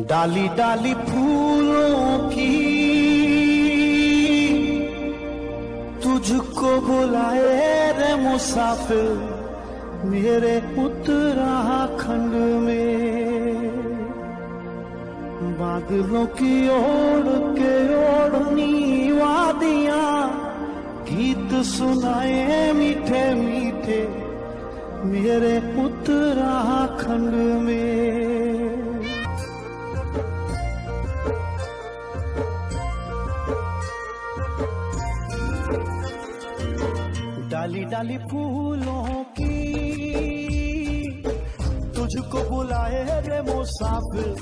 डाली डाली फूलों की, तुझको बुलाए रे मुसाफिर, मेरे उत्तराखंड में। बादलों की ओढ़ के ओढ़नी वादियाँ गीत सुनाए मीठे मीठे, मेरे उत्तर उत्तराखंड में। डाली डाली फूलों की तुझको बुलाए रे मुसाफिर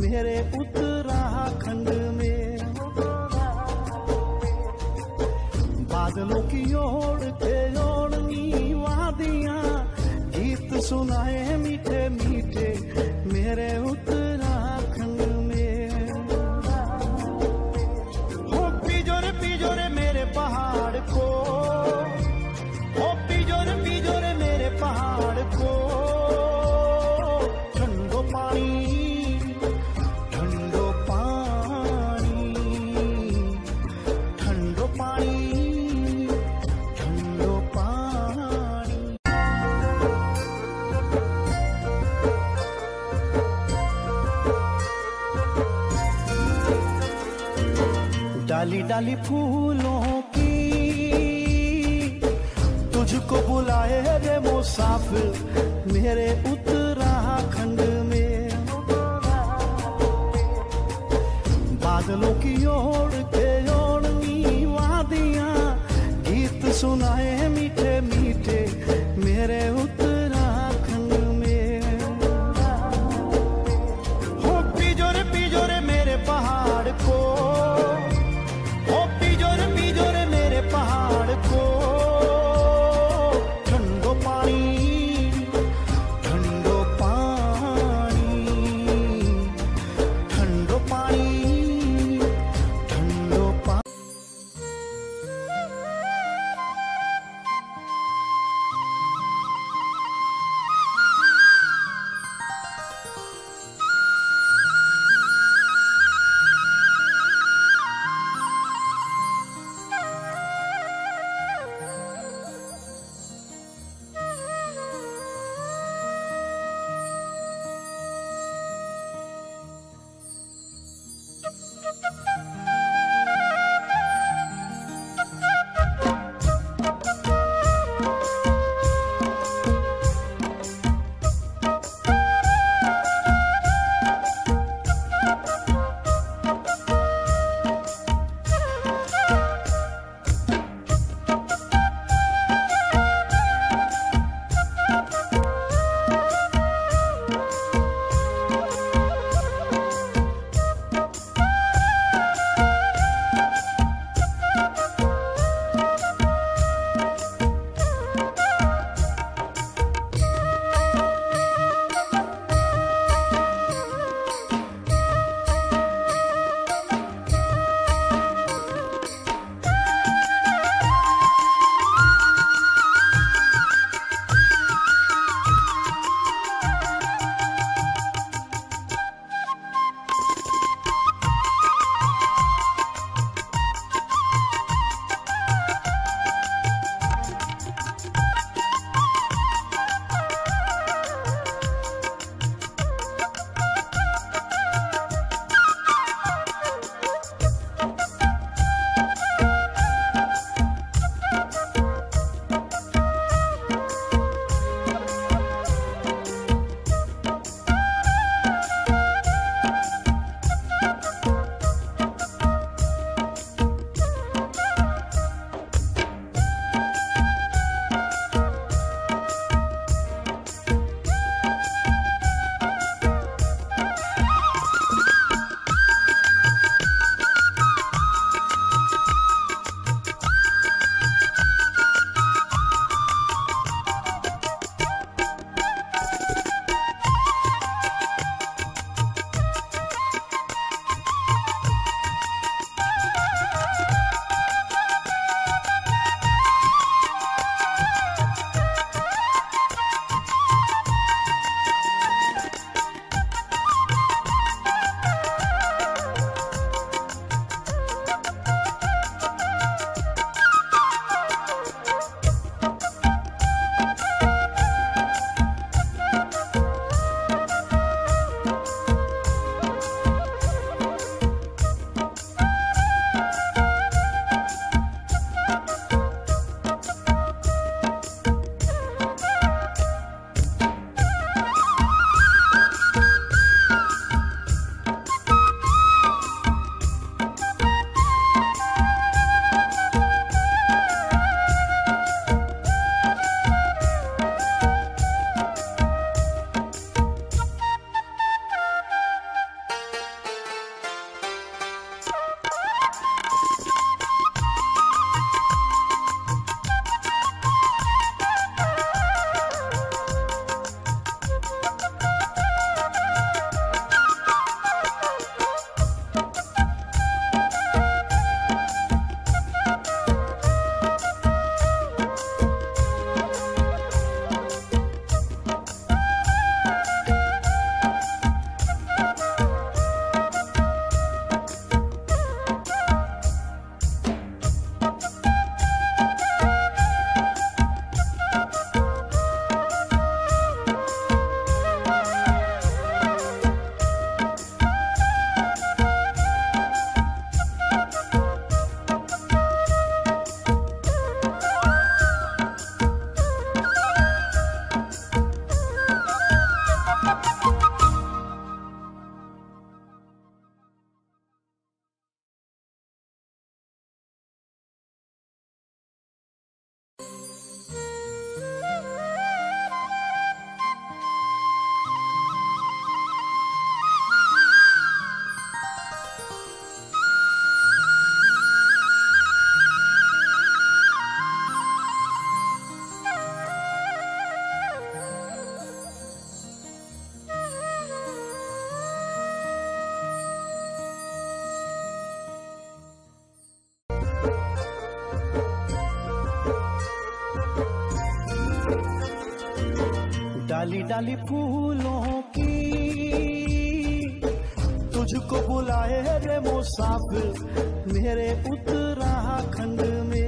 मेरे उत्तराखंड में। बादलों की ओर गीत सुनाए डाली डाली फूलों की। तुझको बुलाए रे मुसाफिर मेरे उत्तराखंड में। बादलों की ओर डाली डाली फूलों की। तुझको बुलाए रे मुसाफिर मेरे उत्तराखंड में।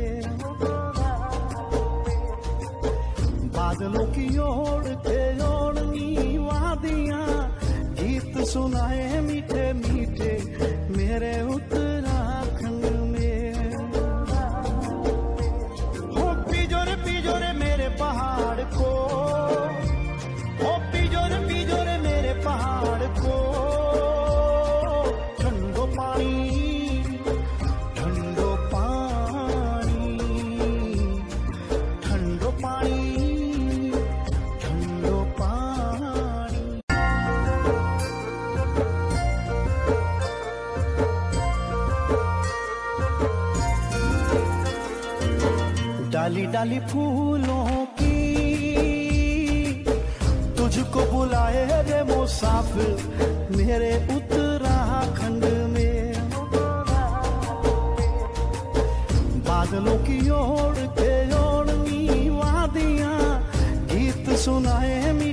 डाली फूलों की। तुझको बुलाए रे मुसाफिर मेरे उत्तराखंड में। बादलों की ओर के ओढ़नी वादियाँ, गीत सुनाए मी